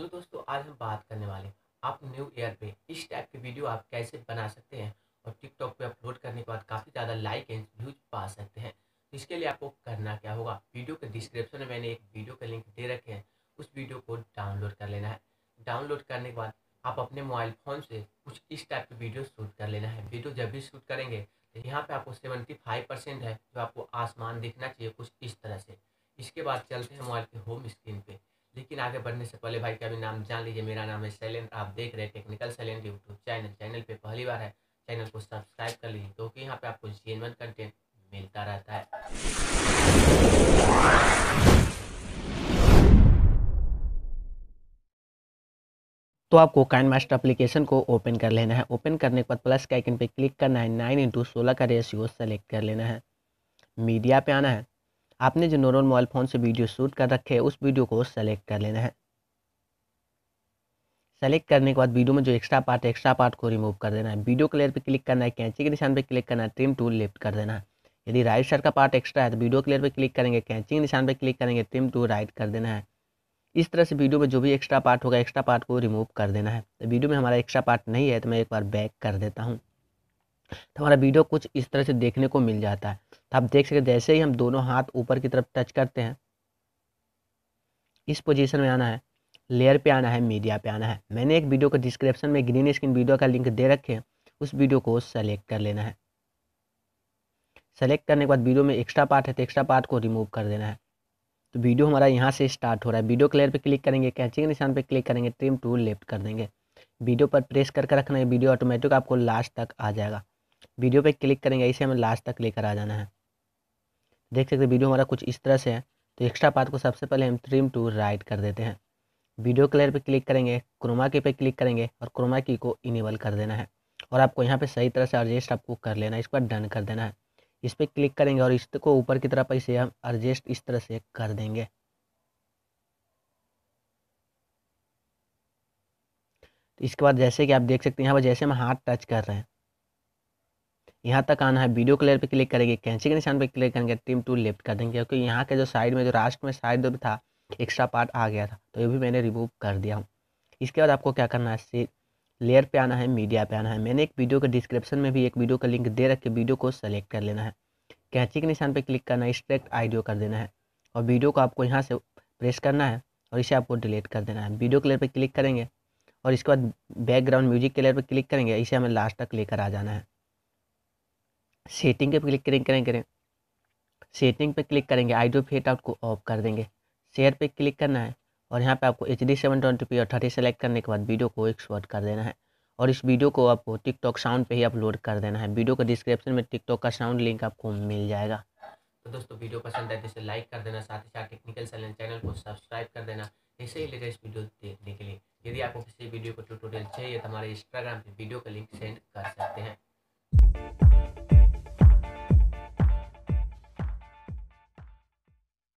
Hello दोस्तों, आज हम बात करने वाले हैं आप न्यू ईयर पे। इस टाइप के वीडियो आप कैसे बना सकते हैं और टिकटॉक पे अपलोड करने के बाद काफ़ी ज़्यादा लाइक एंड व्यूज़ पा सकते हैं। तो इसके लिए आपको करना क्या होगा, वीडियो के डिस्क्रिप्शन में मैंने एक वीडियो का लिंक दे रखे हैं, उस वीडियो को डाउनलोड कर लेना है। डाउनलोड करने के बाद आप अपने मोबाइल फ़ोन से कुछ इस टाइप की वीडियो शूट कर लेना है। वीडियो जब भी शूट करेंगे तो यहाँ पे आपको सेवेंटी फाइव परसेंट है जो आपको आसमान दिखना चाहिए कुछ इस तरह से। इसके बाद चलते हैं मोबाइल के होम स्क्रीन पे। लेकिन आगे बढ़ने से पहले भाई का भी नाम जान लीजिए, मेरा नाम है शैलेंद्र आप देख रहे हैं technical Shailendra YouTube channel channel पे पहली बार है। चैनल को सब्सक्राइब कर लीजिए, क्योंकि यहाँ पे आपको जेनवन कंटेंट मिलता रहता है। तो आपको काइन मास्टर एप्लीकेशन को ओपन कर लेना है। ओपन करने के बाद प्लस के आइकन पे क्लिक करना है। नाइन इंटू सोलह का रेशियो सेलेक्ट कर लेना है। मीडिया पे आना है। आपने जो नॉर्मल मोबाइल फ़ोन से वीडियो शूट कर रखे है, उस वीडियो को सेलेक्ट कर लेना है। सेलेक्ट करने के बाद वीडियो में जो एक्स्ट्रा पार्ट है एक्स्ट्रा पार्ट को रिमूव कर देना है। वीडियो क्लियर पे क्लिक करना है, कैंची के निशान पे क्लिक करना है ट्रिम टूल लिफ्ट कर देना है। यदि राइट साइड का पार्ट एक्स्ट्रा है तो वीडियो क्लियर पे क्लिक करेंगे, कैंची के निशान पे क्लिक करेंगे ट्रिम टू राइट कर देना है। इस तरह से वीडियो में जो भी एक्स्ट्रा पार्ट होगा एक्स्ट्रा पार्ट को रिमूव कर देना है। तो वीडियो में हमारा एक्स्ट्रा पार्ट नहीं है तो मैं एक बार बैक कर देता हूँ। तो हमारा वीडियो कुछ इस तरह से देखने को मिल जाता है। तो आप देख सकते जैसे ही हम दोनों हाथ ऊपर की तरफ़ टच करते हैं, इस पोजीशन में आना है लेयर पे आना है मीडिया पे आना है। मैंने एक वीडियो को डिस्क्रिप्शन में ग्रीन स्क्रीन वीडियो का लिंक दे रखे हैं, उस वीडियो को सेलेक्ट कर लेना है। सेलेक्ट करने के बाद वीडियो में एक्स्ट्रा पार्ट है तो एक्स्ट्रा पार्ट को रिमूव कर देना है। तो वीडियो हमारा यहाँ से स्टार्ट हो रहा है। वीडियो क्लियर पे क्लिक करेंगे कैचिंग निशान पे क्लिक करेंगे ट्रिम टूल लेफ़्ट कर देंगे। वीडियो पर प्रेस करके रखना है वीडियो ऑटोमेटिक आपको लास्ट तक आ जाएगा। वीडियो पे क्लिक करेंगे इसे हमें लास्ट तक लेकर आ जाना है। देख सकते वीडियो हमारा कुछ इस तरह से है। तो एक्स्ट्रा पार्ट को सबसे पहले हम ट्रिम टू राइट कर देते हैं। वीडियो क्लियर पे क्लिक करेंगे क्रोमा की पे क्लिक करेंगे और क्रोमा की को इनेबल कर देना है। और आपको यहाँ पे सही तरह से एडजस्ट आपको कर लेना है इस पर डन कर देना है। इस पर क्लिक करेंगे और इसको ऊपर की तरफ़ इसे हम एडजस्ट इस तरह से कर देंगे। इसके बाद जैसे कि आप देख सकते हैं, यहाँ पर जैसे हम हाथ टच कर रहे हैं यहाँ तक आना है। वीडियो क्लियर पे क्लिक करेंगे, कैंची के निशान पे क्लिक करेंगे, टीम टू लेफ़्ट कर देंगे, क्योंकि यहाँ के जो साइड में, जो लास्ट में साइड में था, एक्स्ट्रा पार्ट आ गया था तो ये भी मैंने रिमूव कर दिया हूँ। इसके बाद आपको क्या करना है लेयर पे आना है, मीडिया पे आना है। मैंने एक वीडियो के डिस्क्रिप्शन में भी एक वीडियो का लिंक दे रखे वीडियो को सेलेक्ट कर लेना है। कैंची के निशान पे क्लिक करना है स्ट्रेक्ट आइडियो कर देना है। और वीडियो को आपको यहाँ से प्रेस करना है और इसे आपको डिलीट कर देना है। वीडियो क्लियर पर क्लिक करेंगे और इसके बाद बैकग्राउंड म्यूज़िक क्लियर पे क्लिक करेंगे, इसे हमें लास्ट तक लेकर आ जाना है। सेटिंग पे क्लिक करेंगे करें करें। सेटिंग पे क्लिक करेंगे आइडियो फेट आउट को ऑफ़ कर देंगे। शेयर पे क्लिक करना है और यहाँ पे आपको H D seven twenty P और थर्टी सेलेक्ट करने के बाद वीडियो को एक्सपोर्ट कर देना है। और इस वीडियो को आपको टिकटॉक साउंड पे ही अपलोड कर देना है। वीडियो का डिस्क्रिप्शन में टिकटॉक का साउंड लिंक आपको मिल जाएगा। तो दोस्तों, वीडियो पसंद है तो इसे लाइक कर देना, साथ ही साथ टेक्निकल चैनल चैनल को सब्सक्राइब कर देना। ऐसे ही लेटेस्ट वीडियो देखने के लिए यदि आपको किसी वीडियो को ट्यूटोरियल चाहिए तो हमारे इंस्टाग्राम पर वीडियो का लिंक सेंड कर सकते हैं।